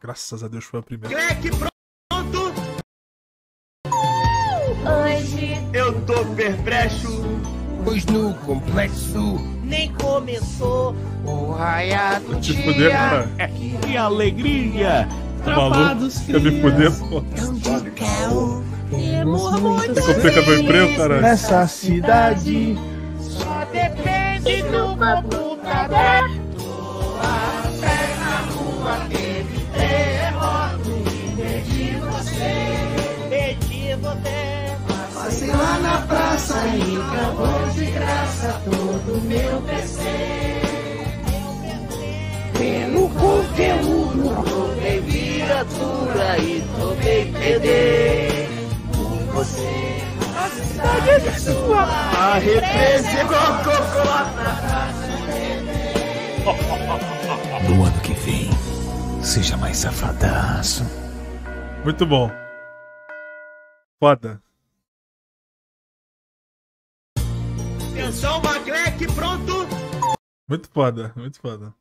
Graças a Deus foi a primeira. Crack, pronto! Hoje Eu tô perplexo. Pois no complexo Nem começou. o raiado Te fuder, cara. Que alegria! Tá maluco? Quer me fuder, pô? Você complica meu emprego, cara? nessa cidade. Depende do computador. Perdi você. Passei lá na praça e acabou de graça todo meu PC. Pelo conteúdo, tomei viatura e tomei PD. Sua. A represa igual cocô. No ano que vem, seja mais safadaço. Muito bom. Foda. Atenção, Maclec, pronto. Muito foda. Muito foda.